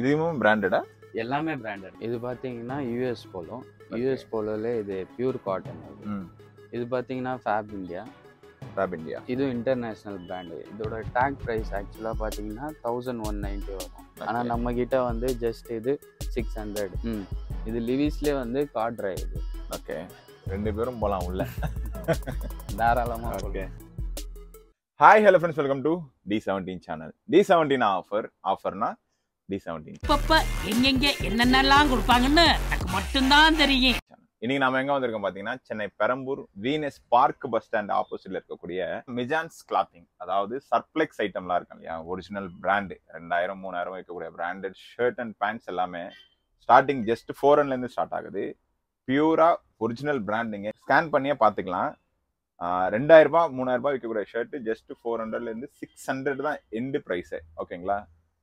இதுவும் பிராண்டடா எல்லாமே பிராண்டட் இது பார்த்தீங்கன்னா யூஎஸ் போலோ யூஎஸ் போலோல இது பியூர் காட்டன் இது பார்த்தீங்கன்னா ஃபேப் இந்தியா ஃபேப் இந்தியா இது இன்டர்நேஷ்னல் பிராண்டு இதோட டேக் ப்ரைஸ் ஆக்சுவலாக பார்த்தீங்கன்னா தௌசண்ட் ஒன் நைன்ட்டி வரும். ஆனால். நம்ம கிட்ட வந்து ஜஸ்ட் இது சிக்ஸ் ஹண்ட்ரட் ம். இது லிவிஸ்லேயே வந்து காட்ரா இது. ஓகே ரெண்டு பேரும் போலாம் உள்ள. தாராளமாக okay hi hello friends welcome to T seventeen channel T seventeen offer ஆஃபர்னா T seventeen அப்பப்ப எங்கெங்க என்னென்னலாம் கொடுப்பாங்கன்னு எனக்கு மட்டும்தான் தெரியும். இன்னைக்கு நாம எங்க வந்திருக்கோம் பாத்தீங்கன்னா Chennai Perambur Venus Park bus stand ஆப்போசிட்ல இருக்கக்கூடிய மிஜான்ஸ் கிளாத்திங் அதாவது சர்ப்ளெக்ஸ் ஐட்டம்லாம் இருக்கும் இல்லையா? ஒரிஜினல் பிராண்டு ரெண்டாயிரம் மூணாயிரம் வைக்கக்கூடிய பிராண்டட் ஷர்ட் அண்ட் பேண்ட்ஸ் எல்லாமே ஸ்டார்டிங் ஜஸ்ட் ஃபோர் இருந்து ஸ்டார்ட் ஆகுது. பியூரா ஒரிஜினல் பிராண்டிங்க ஸ்கேன் பண்ணியே பார்த்துக்கலாம் ரெண்டாயிரம் ரூபாய் மூணாயிரம் ரூபாய் விற்கக்கூடிய ஷர்ட் ஜஸ்ட் ஃபோர் ஹண்ட்ரட்லேருந்து சிக்ஸ் ஹண்ட்ரட் தான் எண்டு ப்ரைஸு ஓகேங்களா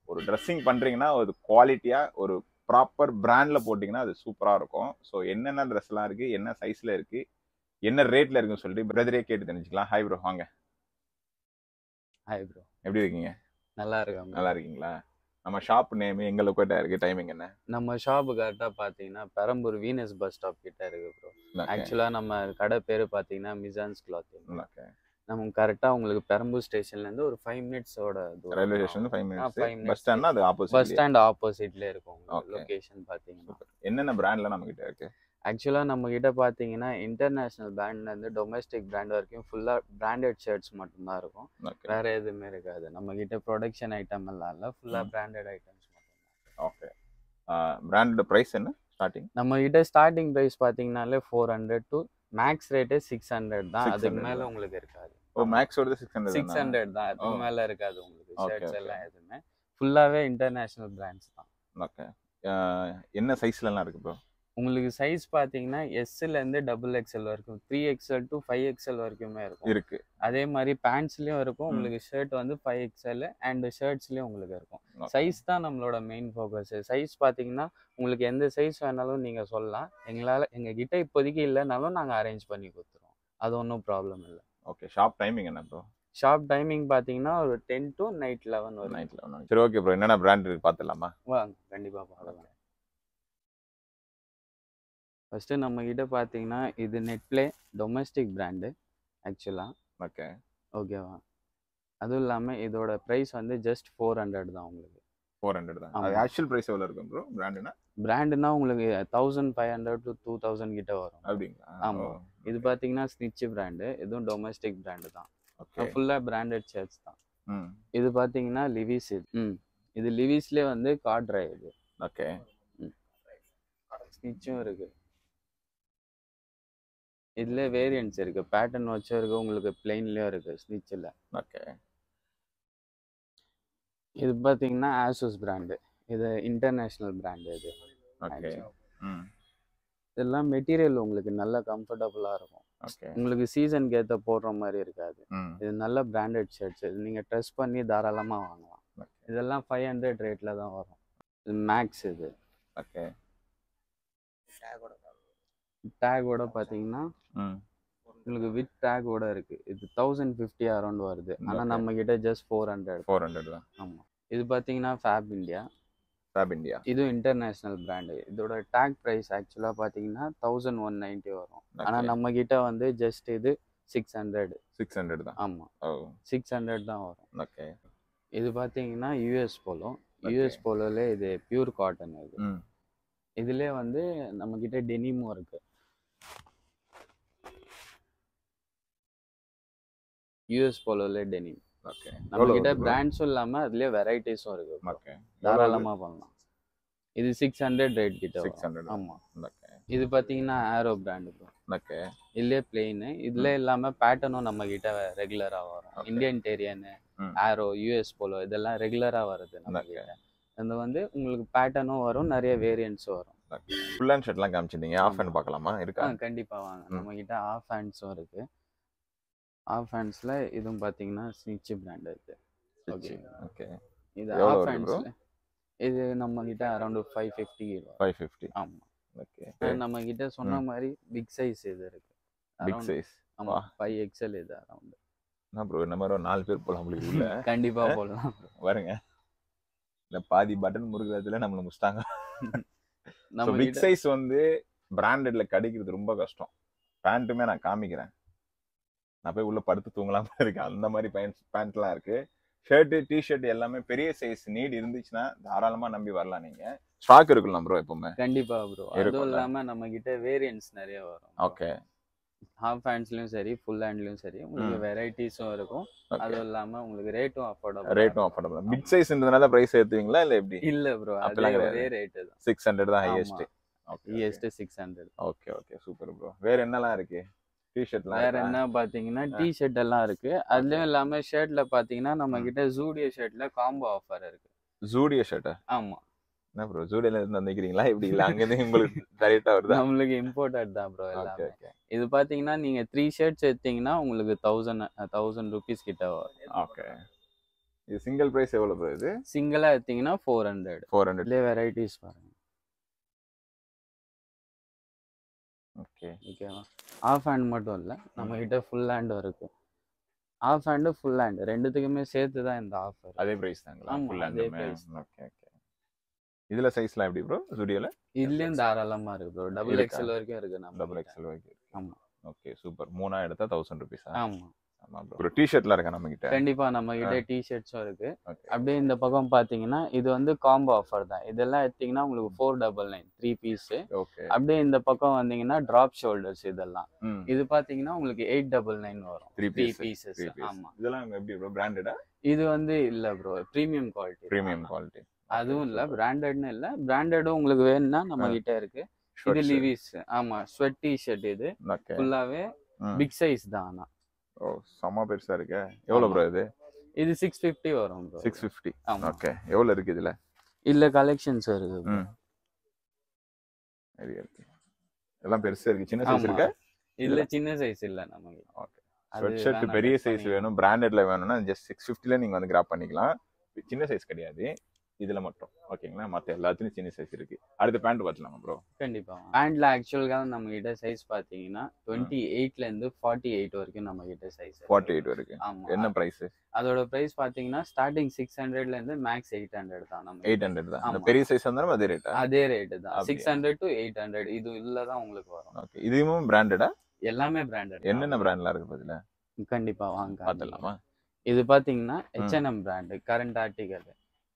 ஒரு ட்ரெஸ்ஸிங் பண்ணுறீங்கன்னா ஒரு குவாலிட்டியாக ஒரு ப்ராப்பர் பிராண்டில் போட்டிங்கன்னா அது சூப்பராக இருக்கும். ஸோ என்னென்ன ட்ரெஸ்லாம் இருக்குது என்ன சைஸில் இருக்குது என்ன ரேட்டில் இருக்குன்னு சொல்லிட்டு பிரதரே கேட்டு தெரிஞ்சுக்கலாம். ஹாய் ப்ரோ வாங்க. ஹாய் ப்ரோ எப்படி இருக்கீங்க? நல்லா இருக்காங்க நல்லா இருக்கீங்களா? நம்ம ஷாப் நேம் எங்க லொக்கேட்டாக இருக்குது டைமிங் என்ன? நம்ம ஷாப்பு கரெக்டாக பார்த்தீங்கன்னா பெரம்பூர் வீனஸ் பஸ் ஸ்டாப் கிட்ட இருக்கு ப்ரோ ஆக்சுவலாக நம்ம கடை பேர் பார்த்தீங்கன்னா மிசான்ஸ் ஓகே நம்ம கரெக்டாக உங்களுக்கு பெரம்பூர் ஸ்டேஷன்லேருந்து ஒரு five மினிட்ஸோட railway station five minutes. Bus ஸ்டாண்ட்னா அது பஸ் ஆப்போசிட் ஸ்டாண்ட் ஆப்போசிட்ல இருக்கும். லொகேஷன் பார்த்தீங்கன்னா என்னென்ன பிராண்ட்ல நம்ம கிட்ட இருக்கு? ஆக்சுவலாக நம்ம கிட்ட பார்த்தீங்கன்னா இன்டர்நேஷ்னல் பிராண்ட்லேருந்து டொமஸ்டிக் பிராண்ட் வரைக்கும் ஃபுல்லாக பிராண்டட் ஷர்ட்ஸ் மட்டும்தான் இருக்கும். வேற எதுவுமே இருக்காது. நம்ம கிட்ட ப்ரொடக்ஷன் ஐட்டம் எல்லாம் இல்லை. ஃபுல்லாக. பிராண்டட் ஐட்டம்ஸ் மட்டும் ஓகே பிராண்டோட ப்ரைஸ் என்ன? ஸ்டார்டிங் நம்ம கிட்ட ஸ்டார்டிங் ப்ரைஸ் பார்த்தீங்கன்னாலே ஃபோர் ஹண்ட்ரட் டு மேக்ஸ் ரேட்டே சிக்ஸ் ஹண்ட்ரட் தான். 600 அதுக்கு மேலே. உங்களுக்கு இருக்காது. ஓ மேக்ஸோட சிக்ஸ் ஹண்ட்ரட் சிக்ஸ் ஹண்ட்ரட் தான். அதுக்கு. மேலே இருக்காது உங்களுக்கு. ஷர்ட்ஸ். எல்லாம் எதுவுமே. ஃபுல்லாகவே இன்டர்நேஷ்னல் பிராண்ட்ஸ் தான். ஓகே என்ன சைஸ்லலாம் இருக்கு ப்ரோ உங்களுக்கு சைஸ் பார்த்தீங்கன்னா எஸ்லேருந்து டபுள் எக்ஸ்எல் வரைக்கும் three XL to five XL வரைக்குமே இருக்கும். இருக்கு. அதே மாதிரி பேண்ட்ஸ்லயும் இருக்கும். உங்களுக்கு ஷர்ட் வந்து ஃபைவ் எக்ஸ்எல் அண்ட் ஷர்ட்ஸ்லயும் உங்களுக்கு இருக்கும். சைஸ் தான் நம்மளோட மெயின் ஃபோக்கஸ் சைஸ் பார்த்தீங்கன்னா உங்களுக்கு எந்த சைஸ் வேணாலும் நீங்க சொல்லலாம். எங்களால எங்க கிட்ட இப்போதைக்கு இல்லைனாலும் நாங்க அரேஞ்ச் பண்ணி கொடுத்துருவோம். அது ஒன்றும் ப்ராப்ளம் இல்லை. ஓகே ஷாப் டைமிங் என்ன ப்ரோ ஷாப் டைமிங் பார்த்தீங்கன்னா ஒரு டென் டு நைட் லெவன் வரும் நைட்ல சரி ஓகே ப்ரோ என்னென்ன பிராண்ட் இருக்கு பார்த்துலாமா வாங்க கண்டிப்பா பார்க்கலாம். ஃபர்ஸ்ட் நம்ம கிட்ட பார்த்தீங்கன்னா இது நெட்ப்ளே டொமஸ்டிக் பிராண்டு ஆக்சுவலாக ஓகே ஓகேவா அதுவும் இல்லாமல் இதோட ப்ரைஸ் வந்து ஜஸ்ட் ஃபோர் ஹண்ட்ரட் தான் உங்களுக்கு. ஃபோர் ஹண்ட்ரட் தான். அது. ஆக்சுவல் ப்ரைஸ் எவ்வளோ இருக்கும் ப்ரோ பிராண்டுனா பிராண்டுனா உங்களுக்கு thousand five hundred to two thousand கிட்ட வரும். அப்படிங்களா? ஆமா. இது பார்த்தீங்கன்னா ஸ்னிச் பிராண்டு இதுவும் டொமஸ்டிக் பிராண்டு தான். ஓகே ஃபுல்லாக பிராண்டட் ஷர்ட்ஸ் தான். இது பார்த்தீங்கன்னா லிவிஸ் இது. ம். இது லிவிஸ்லேயே வந்து காட்ரா இது. ஓகே ஸ்னிச்சும் இருக்கு. இதுல வேரியன்ட்ஸ் இருக்கு. பேட்டர்ன் வச்சும் இருக்கு உங்களுக்கு பிளெயின்லயும் இருக்கு ஸ்னிச்சில் ஓகே இது பார்த்தீங்கன்னா ஆசூஸ் பிராண்டு இது இன்டர்நேஷ்னல் பிராண்டு இது. ஓகே இதெல்லாம் மெட்டீரியல் உங்களுக்கு நல்ல கம்ஃபர்டபுளாக இருக்கும். ஓகே உங்களுக்கு சீசனுக்கு ஏற்ற போடுற மாதிரி இருக்காது. இது நல்ல பிராண்டட் ஷர்ட்ஸ் இது நீங்கள் ட்ரெஸ் பண்ணி தாராளமாக வாங்கலாம். இதெல்லாம் ஃபைவ் ஹண்ட்ரட் ரேட்டில் தான் வரும். இது மேக்ஸ் இது. ஓகே டேகோட பார்த்தீங்கன்னா உங்களுக்கு வித் டேகோட இருக்கு. இது தௌசண்ட் ஃபிஃப்டி அரௌண்ட் வருது. ஆனால். நம்ம கிட்ட just four hundred four hundred தான். ஆமாம் இது பார்த்தீங்கன்னா ஃபேப் இந்தியா ஃபேப் இந்தியா இது இன்டர்நேஷ்னல் பிராண்டு இதோட டேக் ப்ரைஸ் ஆக்சுவலாக பார்த்தீங்கன்னா தௌசண்ட் ஒன் நைன்ட்டி வரும். ஆனால் நம்ம கிட்ட வந்து ஜஸ்ட் இது சிக்ஸ் ஹண்ட்ரட் சிக்ஸ் ஹண்ட்ரட் தான். ஆமாம் சிக்ஸ் ஹண்ட்ரட் தான் வரும். ஓகே இது பார்த்தீங்கன்னா யூஎஸ் போலோ யூஎஸ் போலோல இது பியூர் காட்டன் இது. இதுலேயே வந்து நம்ம கிட்ட டெனிமும் இருக்கு. யூஎஸ் போலோல டெனிம் ஓகே நம்ம கிட்ட பிராண்ட்ஸும் இல்லாமல் அதுலேயே வெரைட்டிஸும் இருக்கு ஓகே தாராளமாக பண்ணலாம். இது சிக்ஸ் ஹண்ட்ரட் ரேட் கிட்ட சிக்ஸ் ஹண்ட்ரட் ஆமாம் ஓகே இது பார்த்தீங்கன்னா ஆரோ பிராண்டு ப்ரோ ஓகே இதுலேயே பிளெயின் இதுல இல்லாம பேட்டர்னும் நம்ம கிட்ட ரெகுலரா வரும். இந்தியன் டேரியனு. ஆரோ யூஎஸ் போலோ இதெல்லாம் ரெகுலரா வருது நம்ம. கிட்ட. இது வந்து உங்களுக்கு பேட்டர்னும் வரும். நிறைய வேரியன்ட்ஸும் வரும். ஃபுல் அண்ட் ஷர்ட்லாம் காமிச்சிருந்தீங்க ஆஃப் ஹேண்ட் பார்க்கலாமா? இருக்கா? ஆ கண்டிப்பா வாங்க. நம்ம கிட்ட ஆஃப் ஹேண்ட்ஸும் இருக்கு. ஆஃப் ஹேண்ட்ஸ்ல இதுவும் பாத்தீங்கன்னா ஸ்னிச் பிராண்ட் இருக்கு. ஓகே ஓகே இது ஆஃப்? ஹேண்ட்ஸ்ல இது நம்ம கிட்ட around five fifty five fifty ஆமா. ஓகே நம்ம கிட்ட சொன்ன மாதிரி பிக் சைஸ் இது இருக்கு. பிக் சைஸ் ஆமா வா. ஃபைவ் எக்ஸ்எல் இது அரௌண்ட் என்ன ப்ரோ இந்த மாதிரி ஒரு நாலு பேர் போலாம் உங்களுக்கு உள்ள. கண்டிப்பா போடலாம் வருங்க. இந்த பாதி பட்டன் முருகிறதுல நம்மள முடிச்சிட்டாங்க நம்ம பிக் சைஸ் வந்து பிராண்டட்ல கிடைக்கிறது ரொம்ப கஷ்டம். பேண்ட்டுமே நான் காமிக்கிறேன். நான் போய் உள்ள படுத்து தூங்கலாம் இருக்கேன். அந்த மாதிரி பேண்ட் பேண்ட்லாம் இருக்கு. ஷர்ட்டு டிஷர்ட் எல்லாமே பெரிய சைஸ் நீட் இருந்துச்சுன்னா தாராளமா நம்பி வரலாம் நீங்க. ஸ்டாக் இருக்கலாம் ப்ரோ எப்பவுமே. கண்டிப்பா ப்ரோ அதுவும். இல்லாம நம்ம கிட்ட வேரியன்ட்ஸ் நிறைய வரும் ஓகே ஹாஃப் ஹேண்ட்ஸ்லயும் சரி ஃபுல் ஹேண்ட்லயும் சரி உங்களுக்கு. வெரைட்டிஸும் இருக்கும். அதுவும் இல்லாம உங்களுக்கு ரேட்டும் அஃபோர்டபுள் ரேட்டும் அஃபோர்டபுள் பிக் சைஸ்ன்றதுனால பிரைஸ் ஏத்துவீங்களா இல்ல எப்படி? இல்ல ப்ரோ அப்படிலாம் அதே கிடையாது. ஒரே ரேட்டு தான். சிக்ஸ் ஹண்ட்ரட் தான் ஆமா. Highest six hundred okay okay super bro வேற என்னலாம் இருக்கு? டிஷர்ட்லாம் வேற என்ன பாத்தீங்கன்னா டி ஷர்ட் எல்லாம் இருக்கு. அதுலயும் இல்லாம ஷர்ட்ல பாத்தீங்கன்னா நம்ம கிட்ட ஜூடியோ ஷர்ட்ல காம்போ ஆஃபர் இருக்கு. ஜூடியோ ஷர்ட்டா ஆமா. என்ன ப்ரோ ஜூடியோல இருந்து வந்துக்கிறீங்களா இப்படி இல்ல அங்க இருந்து உங்களுக்கு டைரக்டா வருதா? நம்மளுக்கு இம்போர்ட்டட் தான் ப்ரோ எல்லாமே. இது பாத்தீங்கன்னா நீங்க த்ரீ ஷர்ட்ஸ் எடுத்தீங்கன்னா உங்களுக்கு தௌசண்ட் தௌசண்ட் ருபீஸ் கிட்ட வரும். ஓகே இது சிங்கிள் பிரைஸ் எவ்வளவு ப்ரோ இது? சிங்கிளா எடுத்தீங்கன்னா ஃபோர் ஹண்ட்ரட் ஃபோர் ஹண்ட்ரட் இதுலேயே வெரைட்டிஸ் பாருங்க. ஓகே ஓகேவா ஆஃப் ஹேண்ட் மட்டும் இல்லை நம்ம கிட்ட ஃபுல் ஹேண்டும் இருக்கு. ஆஃப் ஹேண்டு ஃபுல் ஹேண்ட் ரெண்டுத்துக்குமே சேர்த்து தான் இந்த ஆஃபர் அதே price தாங்களா? Full price. Okay okay இதுல சைஸ்லாம் எப்படி ப்ரோ ஜூடியோல இதுலயும் தாராளமா இருக்கு ப்ரோ டபுள்? எக்ஸ்எல் வரைக்கும் இருக்கு நம்ம டபுள். எக்ஸ்எல் வரைக்கும் ஆமா. ஓகே சூப்பர் மூணா எடுத்தா தௌசண்ட் ருபீஸா ஆமா. ஆமா ப்ரோ டிஷர்ட்லாம் இருக்கா நம்ம கிட்ட? கண்டிப்பா நம்ம கிட்ட டி ஷர்ட்ஸும் இருக்கு. அப்படியே இந்த பக்கம் பாத்தீங்கன்னா இது வந்து காம்போ ஆஃபர் தான். இதெல்லாம் எடுத்தீங்கன்னா உங்களுக்கு four double nine three piece okay அப்படியே இந்த பக்கம் வந்தீங்கன்னா டிராப் ஷோல்டர்ஸ் இதெல்லாம். இது பாத்தீங்கன்னா உங்களுக்கு எயிட் டபுள் நைன் வரும். த்ரீ பீசஸ் ஆமா. இதெல்லாம் எப்படி ப்ரோ பிராண்டடா இது வந்து இல்ல bro premium quality premium quality அதுவும் இல்ல பிராண்டட்னு இல்ல. பிராண்டடும் உங்களுக்கு வேணும்னா நம்ம. கிட்ட இருக்கு. இது லிவிஸ் ஆமா ஸ்வெட் டி ஷர்ட் இது ஃபுல்லாவே பிக் சைஸ் தான் ஆனா. ஓ செம்ம பெருசா இருக்கே. எவ்வளவு ப்ரோ இது? இது சிக்ஸ் ஃபிஃப்டி வரும் ப்ரோ சிக்ஸ் ஃபிஃப்டி ஆமா. ஓகே எவ்வளவு இருக்கு இதுல? இல்ல கலெக்ஷன்ஸ். ம். நிறைய இருக்கு. எல்லாம் பெருசா இருக்கு. சின்ன சைஸ். இருக்கா? இல்ல சின்ன சைஸ் இல்ல நம்ம. ஓகே ஸ்வெட் ஷர்ட் பெரிய சைஸ் வேணும். பிராண்டட்ல வேணும்னா ஜஸ்ட் சிக்ஸ் ஃபிஃப்டில நீங்க வந்து கிராப் பண்ணிக்கலாம். சின்ன சைஸ் கிடையாது. இதுல மட்டும். ஓகேங்களா? மத்த எல்லாத்துலயும் சின்ன சைஸ் இருக்கு. அடுத்து பேண்ட் பார்த்துலாமா ப்ரோ கண்டிப்பா. பேண்ட்ல ஆக்சுவலா நம்ம கிட்ட சைஸ் பாத்தீங்கன்னா டுவெண்ட்டி எயிட்ல இருந்து ஃபார்ட்டி எயிட் வரைக்கும் நம்ம கிட்ட சைஸ் ஃபார்ட்டி எயிட் வரைக்கும். ஆமா. என்ன பிரைஸ் அதோட பிரைஸ் பாத்தீங்கன்னா ஸ்டார்டிங் சிக்ஸ் ஹண்ட்ரட்ல இருந்து மேக்ஸ் எயிட் ஹண்ட்ரட் தான் நம்ம எயிட் ஹண்ட்ரட் தான். பெரிய சைஸ் இருந்தாலும் அதே ரேட்டா அதே ரேட்டு தான்? Six hundred to eight hundred இது இல்லதான் உங்களுக்கு வரும். ஓகே இதுவும் பிராண்டடா எல்லாமே பிராண்டட் என்னென்ன பிராண்ட்லாம் இருக்கு பதில? கண்டிப்பா வாங்க. பார்த்துடலாமா? இது பாத்தீங்கன்னா H&M brand current article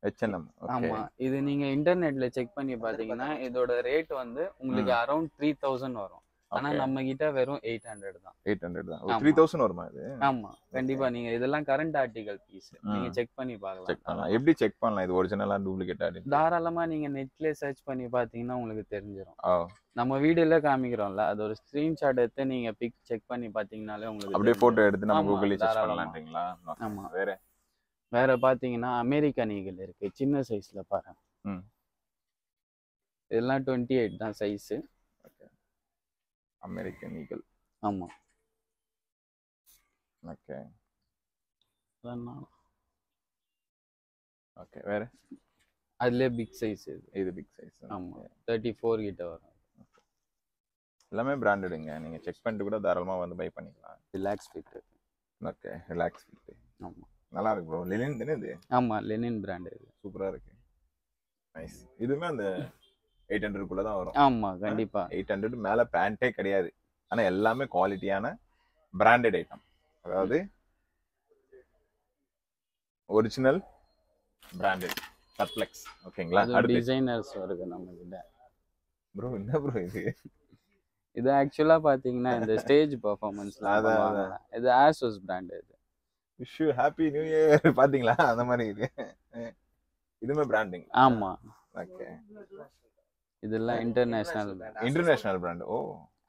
H and M okay ஆமா. இது நீங்க இன்டர்நெட்ல செக் பண்ணி பாத்தீங்கன்னா இதோட ரேட் வந்து உங்களுக்கு அரௌண்ட் த்ரீ தௌசண்ட் வரும். ஆனா நம்ம கிட்ட வெறும் எயிட் ஹண்ட்ரட் தான். எயிட் ஹண்ட்ரட் தான். த்ரீ தௌசண்ட் வருமா இது? ஆமா. கண்டிப்பா நீங்க இதெல்லாம் கரண்ட் ஆர்டிகல் பீஸ் நீங்க. செக் பண்ணி செக் பார்க்கலாம் பண்ணலாம். எப்படி செக் பண்ணலாம்? இது ஒரிஜினலா டூப்ளிகேட் அப்படின்னு தாராளமா நீங்க நெட்ல சர்ச் பண்ணி பாத்தீங்கன்னா உங்களுக்கு தெரிஞ்சிடும் நம்ம வீடியோல காமிக்கிறோம்ல அது ஒரு ஸ்கிரீன்ஷாட் எடுத்து நீங்க பிக் செக் பண்ணி பாத்தீங்கனாலே உங்களுக்கு அப்படியே. போட்டோ எடுத்து நம்ம கூகுள்ல செக் தாராளமா. பண்ணலான்றீங்களா ஆமா. வேற வேற பாத்தீங்கன்னா அமெரிக்கன் ஈகிள் இருக்கு. சின்ன சைஸ்ல பாருங்க. ம். இதெல்லாம் டுவெண்ட்டி எயிட் தான் சைஸ் அமெரிக்கன் ஈகிள் ஆமா. ஓகே ஓகே வேற? அதுலயே பிக் சைஸ் இது. இது பிக் சைஸ் ஆமா. தேர்ட்டி ஃபோர் கிட்ட வரும். எல்லாமே பிராண்டடுங்க நீங்க செக் பண்ணிட்டு கூட தாராளமா வந்து பை பண்ணிக்கலாம். Relax fit okay relax fit ஆமா. நல்லா இருக்கு ப்ரோ லினின் தானே இது? ஆமா லெனின் பிராண்ட் இது. சூப்பரா இருக்கு. நைஸ் இதுவுமே அந்த எயிட் ஹண்ட்ரட்குள்ள தான் வரும். ஆமா கண்டிப்பா. எயிட் ஹண்ட்ரட் மேல பேண்டே கிடையாது. ஆனா எல்லாமே குவாலிட்டியான பிராண்டட் ஐட்டம் அதாவது ஒரிஜினல் பிராண்டட் சப்ளெக்ஸ் ஓகேங்களா டிசைனர்ஸ் இருக்கு நம்ம கிட்ட. ப்ரோ என்ன ப்ரோ இது? இது ஆக்சுவலா பாத்தீங்கன்னா இந்த ஸ்டேஜ் பெர்ஃபார்மன்ஸ்ல. இது ஆசோஸ் பிராண்ட் இது. Wish happy new year. பாத்தீங்களா? அந்த மாதிரி இது. இதுமே பிராண்டிங் ஆமா. ஓகே. இதெல்லாம் இன்டர்நேஷனல் இன்டர்நேஷனல் பிராண்ட் ஓ.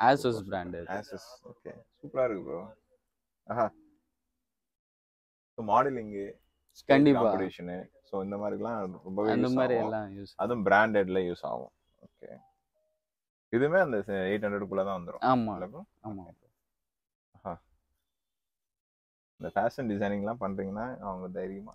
ASOS brand ASOS okay. சூப்பரா இருக்கு ப்ரோ ஆஹா. மாடலிங் கண்டிப்பா. காம்படிஷன் ஸோ இந்த மாதிரிலாம் ரொம்பவே அந்த மாதிரி. எல்லாம் யூஸ் அதுவும் பிராண்டட்ல யூஸ் ஆகும். ஓகே. இதுவுமே அந்த எயிட் ஹண்ட்ரட்குள்ள தான் வந்துடும் ஆமா. இல்ல bro? ஆமா. இந்த ஃபேஷன் டிசைனிங்லாம் பண்றீங்கன்னா அவங்க தைரியமா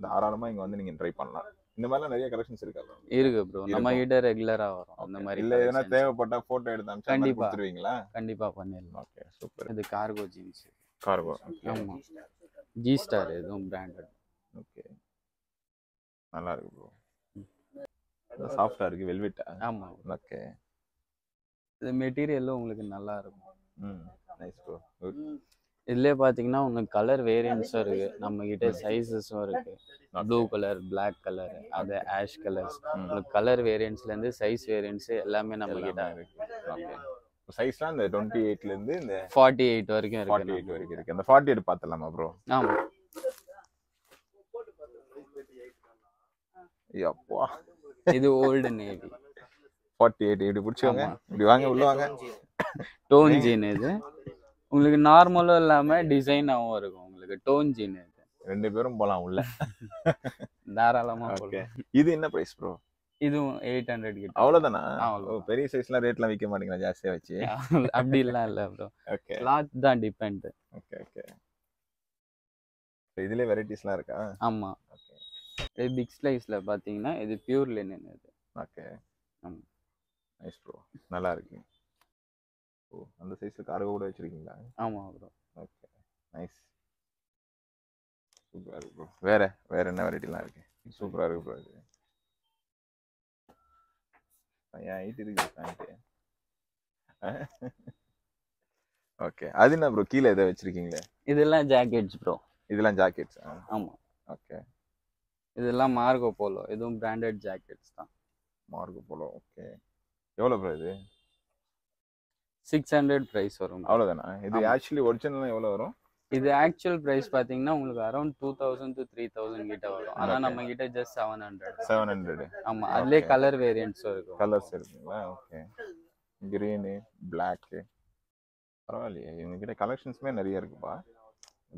தாராளமா இங்க வந்து நீங்க ட்ரை பண்ணலாம். இந்த மாதிரிலாம் நிறைய கலெக்ஷன்ஸ் இருக்கா bro? இருக்கு ப்ரோ நம்ம. கிட்ட ரெகுலரா வரும். அந்த. மாதிரி இல்ல எதனா. தேவைப்பட்டா போட்டோ எடுத்து அனுப்பிச்சு கண்டிப்பா. கொடுத்துருவீங்களா? கண்டிப்பா பண்ணிடலாம். ஓகே சூப்பர் இது கார்கோ ஜீன்ஸ் கார்கோ ஆமா. ஜி ஸ்டார் இதுவும் பிராண்டட் ஓகே நல்லா இருக்கு ப்ரோ சாஃப்டா இருக்கு வெல்வெட்டா ஆமா. ஓகே இது மெட்டீரியலும் உங்களுக்கு நல்லா இருக்கும். ம் நைஸ் ப்ரோ குட் இதுலயே பாத்தீங்கன்னா உங்களுக்கு கலர் வேரியன்ஸும் இருக்கு. நம்ம கிட்ட சைஸஸும் இருக்கு. ப்ளூ கலர் Black கலர் அது ஆஷ் கலர்ஸ் உங்களுக்கு கலர் வேரியன்ஸ்ல இருந்து சைஸ் வேரியன்ஸ் எல்லாமே நம்ம கிட்ட இருக்கு. ஓகே சைஸ்லாம் இந்த டுவெண்ட்டி எயிட்ல இருந்து இந்த ஃபார்ட்டி எயிட் வரைக்கும் ஃபார்ட்டி இருக்கு. எயிட் வரைக்கும் இருக்கு. அந்த ஃபார்ட்டி எயிட் பார்த்துலாமா ப்ரோ ஆமா. அப்பா இது ஓல்டு நேவி ஃபார்ட்டி எயிட் இப்படி பிடிச்சவங்க. இப்படி வாங்க உள்ள வாங்க. டோன் ஜீன் இது. உங்களுக்கு நார்மலும் இல்லாம டிசைனாவும் இருக்கும். உங்களுக்கு டோன் ஜீன் ரெண்டு பேரும் போலாம் உள்ள. தாராளமா. இது என்ன பிரைஸ் ப்ரோ இதுவும் எயிட் ஹண்ட்ரட் கிட்ட. ஓ, பெரிய சைஸ்லாம் ரேட்லாம் விற்க மாட்டீங்களா ஜாஸ்தியா வச்சு? அப்படி எல்லாம் இல்ல ப்ரோ ஓகே கிளாத் தான் டிபெண்ட் ஓகே ஓகே இதுல வெரைட்டிஸ்லாம் இருக்கா? ஆமா. ஓகே இது பிக் ஸ்லைஸ்ல பாத்தீங்கன்னா இது பியூர் லினன் இது. ஓகே ஆமா. நைஸ் ப்ரோ நல்லா இருக்கு. ஓ அந்த சைஸ்ல கார்கோ கூட வச்சிருக்கீங்களா? ஆமா ப்ரோ ஓகே நைஸ் சூப்பரா இருக்கு ப்ரோ வேற வேற என்ன வெரைட்டிலாம் இருக்கு? சூப்பரா இருக்கு ப்ரோ இது. ஏன் ஹைட் இருக்கு பேண்ட்டு. ஓகே அது என்ன ப்ரோ கீழே இதை வச்சிருக்கீங்களே? இதெல்லாம் ஜாக்கெட்ஸ் ப்ரோ இதெல்லாம் ஜாக்கெட்ஸ் ஆமா. ஓகே இதெல்லாம் மார்கோ போலோ இதுவும் பிராண்டட் ஜாக்கெட்ஸ் தான். மார்க்கு போலோ ஓகே எவ்வளோ ப்ரோ இது? சிக்ஸ் ஹண்ட்ரட் ப்ரைஸ் வரும். அவ்வளோதானா இது. ஆக்சுவலி ஒரிஜினல் எவ்வளோ வரும்? இது ஆக்சுவல் ப்ரைஸ் பாத்தீங்கன்னா உங்களுக்கு around two thousand to three thousand கிட்ட வரும். ஆனா Okay. நம்ம கிட்ட just seven hundred seven hundred ஆமா அதுலயே. கலர் வேரியன்ட்ஸும் இருக்கும். கலர்ஸ் இருக்குங்களா? ஓகே க்ரீனு பிளாக்கு பரவாயில்லையே. இவங்ககிட்ட கலெக்ஷன்ஸுமே நிறைய இருக்குப்பா.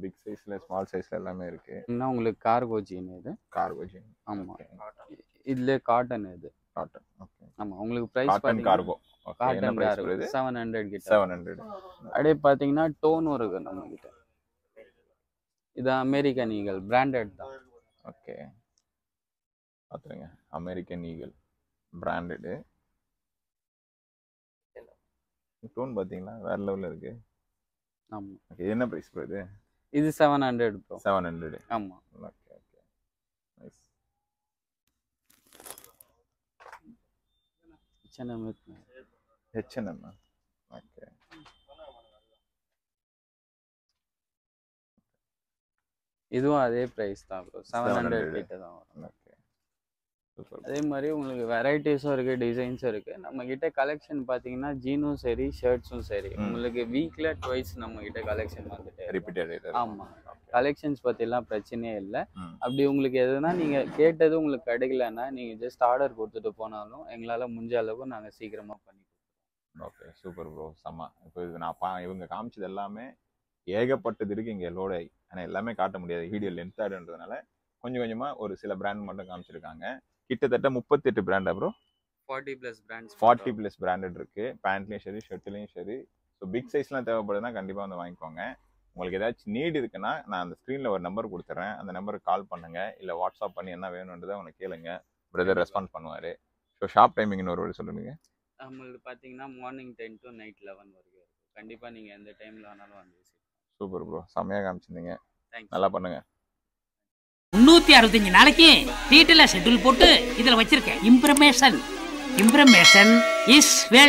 பிக் சைஸ்ல ஸ்மால் சைஸ்ல எல்லாமே இருக்கு. இன்னும் உங்களுக்கு கார்கோ ஜீன் இது. கார்கோ ஜீன் ஆமா இதுல காட்டன் இது. காட்டன் ஓகே ஆமா உங்களுக்கு price cotton cargo cotton seven hundred கிட்ட. செவன் ஹண்ட்ரட் அப்படியே பாத்தீங்கன்னா டோனும் இருக்கு நம்ம கிட்ட இது அமெரிக்கன் ஈகல் பிராண்டட் தான். ஓகே பார்த்துருங்க அமெரிக்கன் ஈகிள் பிராண்டடு டோன் பார்த்தீங்களா வேற லெவலில் இருக்கு. ஆமா. ஓகே என்ன ப்ரைஸ் ப்ரோ இது? இது seven hundred bro seven hundred ஆமா. Okay okay nice H&M H and M okay இதுவும் அதே பிரைஸ் தான் ப்ரோ செவன் ஹண்ட்ரட் 700 கிட்ட தான் வரும். ஓகே அதே மாதிரி உங்களுக்கு வெரைட்டிஸும் இருக்கு டிசைன்ஸும் இருக்கு. நம்ம கிட்ட கலெக்ஷன் பாத்தீங்கன்னா ஜீனும் சரி ஷர்ட்ஸும் சரி. உங்களுக்கு வீக்ல ட்வைஸ் நம்ம கிட்ட கலெக்ஷன் வந்துட்டே. ரிப்பீட்டட் ஆமா. கலெக்ஷன்ஸ் பத்திலாம் பிரச்சனையே இல்லை. அப்படி உங்களுக்கு எதுனா நீங்க கேட்டது உங்களுக்கு கிடைக்கலன்னா நீங்க ஜஸ்ட் ஆர்டர் கொடுத்துட்டு போனாலும் எங்களால முடிஞ்ச அளவுக்கு நாங்க சீக்கிரமா பண்ணி. ஓகே சூப்பர் ப்ரோ செம்ம. இப்போ இது நான் பா இவங்க காமிச்சது எல்லாமே ஏகப்பட்டது இருக்கு இங்கே லோட் ஆகி. ஆனால் எல்லாமே காட்ட முடியாது. வீடியோ லென்த் ஆடுன்றதுனால கொஞ்சம் கொஞ்சமாக ஒரு சில பிராண்ட் மட்டும் காமிச்சிருக்காங்க. கிட்டத்தட்ட முப்பத்தெட்டு பிராண்டா bro 40 plus brands forty plus branded இருக்கு. பேண்ட்லேயும் சரி ஷர்ட்லேயும் சரி. ஸோ பிக் சைஸ்லாம் தேவைப்படுதுன்னா கண்டிப்பாக வந்து வாங்கிக்கோங்க. உங்களுக்கு ஏதாச்சும் நீட் இருக்குன்னா நான் அந்த ஸ்க்ரீனில் ஒரு நம்பர் கொடுத்துட்றேன் அந்த நம்பருக்கு கால் பண்ணுங்க. இல்லை வாட்ஸ்அப் பண்ணி என்ன வேணுன்றதை உனக்கு கேளுங்க. பிரதர் ரெஸ்பான்ஸ் பண்ணுவார். ஸோ ஷாப் டைமிங்னு ஒரு வாட்டி சொல்லுங்க. நம்மளுக்கு பாத்தீங்கன்னா morning ten to night eleven வரைக்கும் இருக்கும். கண்டிப்பா நீங்க எந்த டைம்ல வேணாலும் வந்து சூப்பர் ப்ரோ செம்மையாக காமிச்சிருந்தீங்க. நல்லா பண்ணுங்க. முன்னூத்தி அறுபத்தஞ்சு நாளைக்கு டீட்டெயிலா ஷெட்யூல் போட்டு இதுல வச்சிருக்கேன். இம்ப்ரமேஷன் இம்ப்ரமேஷன் இஸ் வேல்